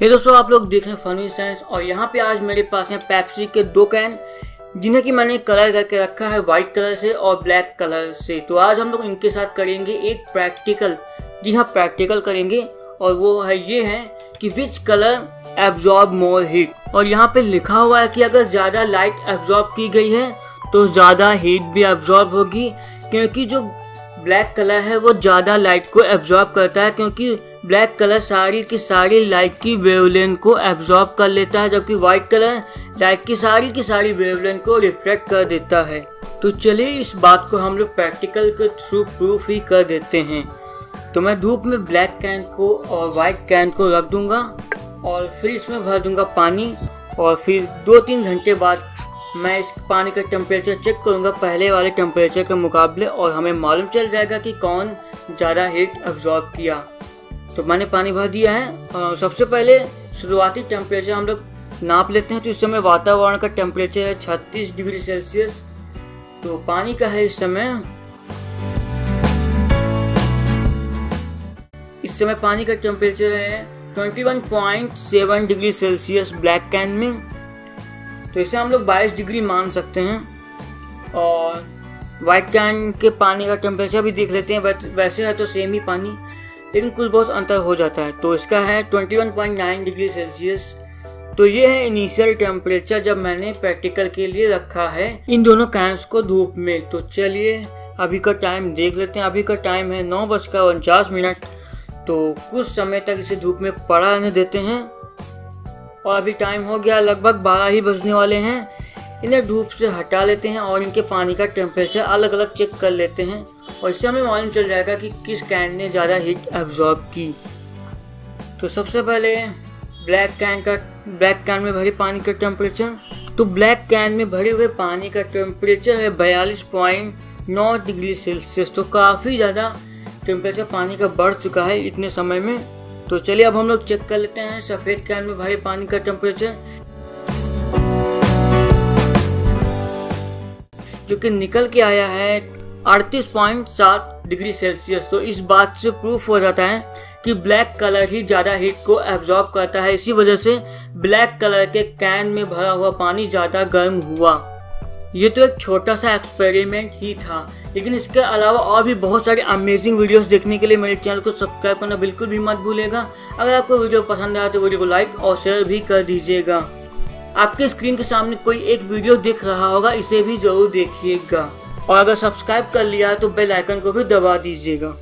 हे दोस्तों, आप लोग देख रहे हैं फनी साइंस और यहाँ पे आज मेरे पास है पेप्सी के दो कैन जिन्हें कि मैंने कलर करके रखा है वाइट कलर से और ब्लैक कलर से। तो आज हम लोग इनके साथ करेंगे एक प्रैक्टिकल जी हाँ प्रैक्टिकल करेंगे और वो है, ये है कि which colour absorb more heat और यहाँ पे लिखा हुआ है कि अगर ज़्यादा लाइट एब्जॉर्ब की गई है तो ज़्यादा हीट भी एब्जॉर्ब होगी, क्योंकि जो ब्लैक कलर है, वो ज़्यादा लाइट को एब्जॉर्ब करता है क्योंकि ब्लैक कलर सारी की सारी लाइट की वेवलेंथ को एब्जॉर्ब कर लेता है, जबकि वाइट कलर लाइट की सारी की सारी वेवलेंथ को रिफ्लेक्ट कर देता है। तो चलिए इस बात को हम लोग प्रैक्टिकल के थ्रू प्रूफ ही कर देते हैं। तो मैं धूप में ब्लैक कैन को और वाइट कैन को रख दूँगा और फिर इसमें भर दूँगा पानी और फिर दो तीन घंटे बाद मैं इस पानी का टेम्परेचर चेक करूँगा पहले वाले टेम्परेचर के मुकाबले और हमें मालूम चल जाएगा कि कौन ज़्यादा हीट अब्जॉर्ब किया। तो मैंने पानी भर दिया है। और सबसे पहले शुरुआती टेम्परेचर हम लोग नाप लेते हैं। तो इस समय वातावरण का टेम्परेचर है छत्तीस डिग्री सेल्सियस। तो पानी का है इस समय। इस समय पानी का टेम्परेचर है 21.7 डिग्री सेल्सियस ब्लैक कैन में। तो इसे हम लोग 22 डिग्री मान सकते हैं। और वाइट कैन के पानी का टेम्परेचर भी देख लेते हैं। वैसे है तो सेम ही पानी, लेकिन कुछ बहुत अंतर हो जाता है। तो इसका है 21.9 डिग्री सेल्सियस तो ये है इनिशियल टेम्परेचर जब मैंने प्रैक्टिकल के लिए रखा है इन दोनों कैंस को धूप में। तो चलिए, अभी का टाइम देख लेते हैं। अभी का टाइम है नौ बजकर उनचास मिनट। तो कुछ समय तक इसे धूप में पड़ा रहने देते हैं। और अभी टाइम हो गया, लगभग बारह ही बजने वाले हैं। इन्हें धूप से हटा लेते हैं और इनके पानी का टेम्परेचर अलग अलग चेक कर लेते हैं। और इससे हमें मालूम चल जाएगा कि किस कैन ने ज़्यादा हीट एब्जॉर्ब की। तो सबसे पहले ब्लैक कैन का ब्लैक कैन में भरे पानी का टेम्परेचर तो ब्लैक कैन में भरे हुए पानी का टेम्परेचर है बयालीस पॉइंट नौ डिग्री सेल्सियस तो काफ़ी ज़्यादा टेम्परेचर पानी का बढ़ चुका है इतने समय में। तो चलिए अब हम लोग चेक कर लेते हैं सफ़ेद कैन में भरे पानी का टेम्परेचर जो कि निकल के आया है अड़तीस पॉइंट सात डिग्री सेल्सियस। तो इस बात से प्रूफ हो जाता है कि ब्लैक कलर ही ज़्यादा हीट को एब्जॉर्ब करता है। इसी वजह से ब्लैक कलर के कैन में भरा हुआ पानी ज़्यादा गर्म हुआ। ये तो एक छोटा सा एक्सपेरिमेंट ही था। लेकिन इसके अलावा और भी बहुत सारे अमेजिंग वीडियोस देखने के लिए मेरे चैनल को सब्सक्राइब करना बिल्कुल भी मत भूलेगा। अगर आपको वीडियो पसंद आया तो वीडियो को लाइक और शेयर भी कर दीजिएगा। आपके स्क्रीन के सामने कोई एक वीडियो दिख रहा होगा, इसे भी ज़रूर देखिएगा। और अगर सब्सक्राइब कर लिया तो बेल आइकन को भी दबा दीजिएगा।